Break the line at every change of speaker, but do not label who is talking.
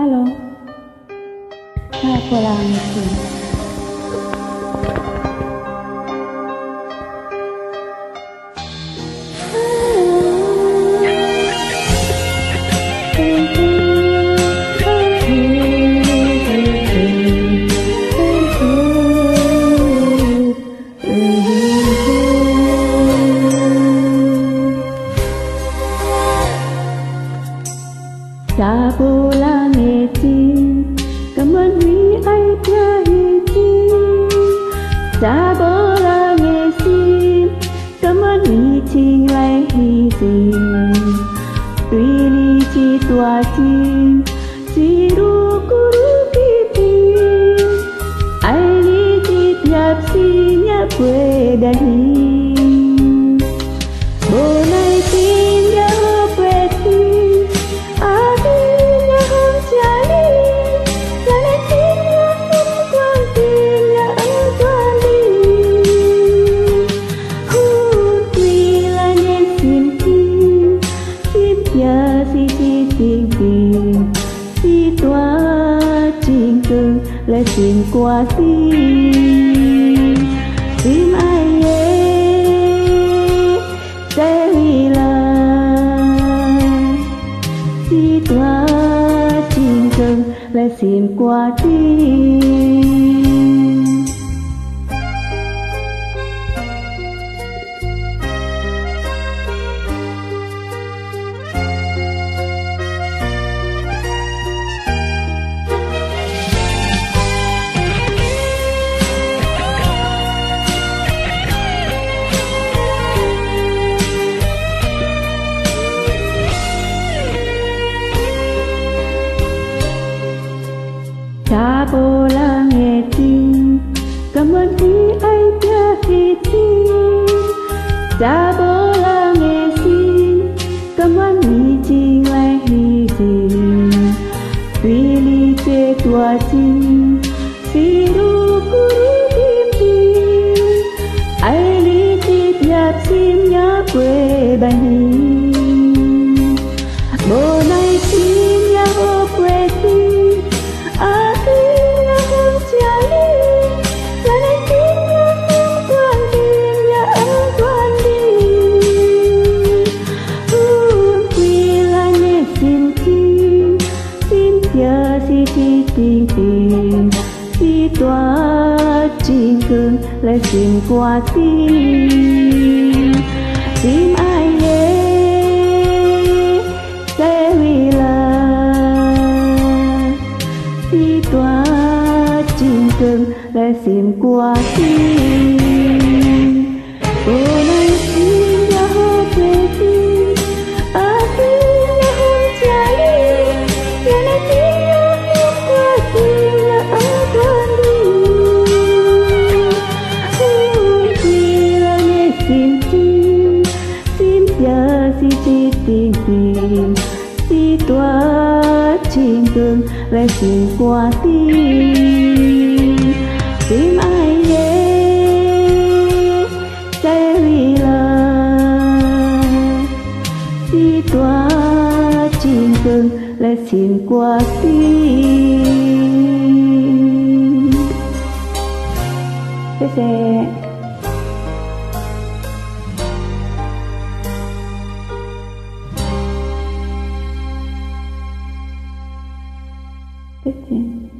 Hello，那过来一次。Hello，Sa bulan itin Cảm ơn vì ai đã hy sinh. Sa bulan itin Cảm ơn vì chính lại hy sinh. Tuy lý chỉ chi, chính ru đủ ru đủ kỳ Ai ni chỉ tiap si nhập quê đàn hi cưng là xin qua tim. Xin ai nhé Sẽ vì là si toa trình cưng là xin qua tim. Cha bố là nghe tin. Cảm ơn vì anh đã hy sinh. Cha bố là nghe xin thương cưng là xin qua tim. Tim ai nhé sẽ vì là si toa trình thương là xin qua tim. tua chim cương về xin qua tim tim ai nhé, sẽ vì là đi tua chim cương về xin qua tim 谢谢。15